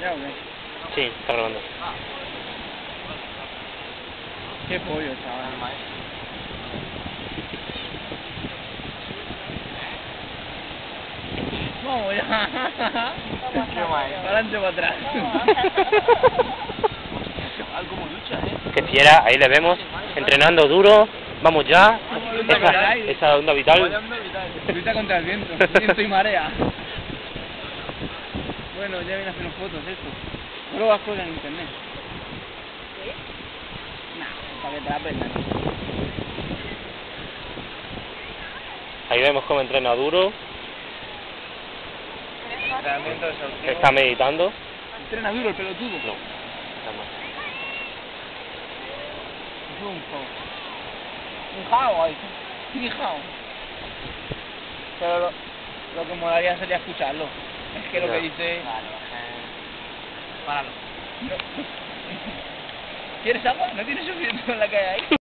ya o qué? Sí, está grabando. Qué pollo, chaval. Vamos ya. Qué adelante o para atrás. Como lucha, ¿eh? Que si era, ahí le vemos, entrenando duro, vamos ya, esa, esa onda vital. Lucha contra el viento, viento y marea. Bueno, ya vienen a hacer fotos esto. Pruebas cosas en internet. ¿Sí? Nah, para que te la aprendan. Ahí vemos cómo entrena duro, Entrenamiento exhaustivo. está meditando. Entrena duro el pelotudo. No, está mal. Un jao. Un jao ahí. Sí, jao. Pero lo, lo que molaría sería escucharlo. Es que lo Ya. que dice... Páralo. ¿Quieres agua? ¿No tienes suficiente con la hay ahí?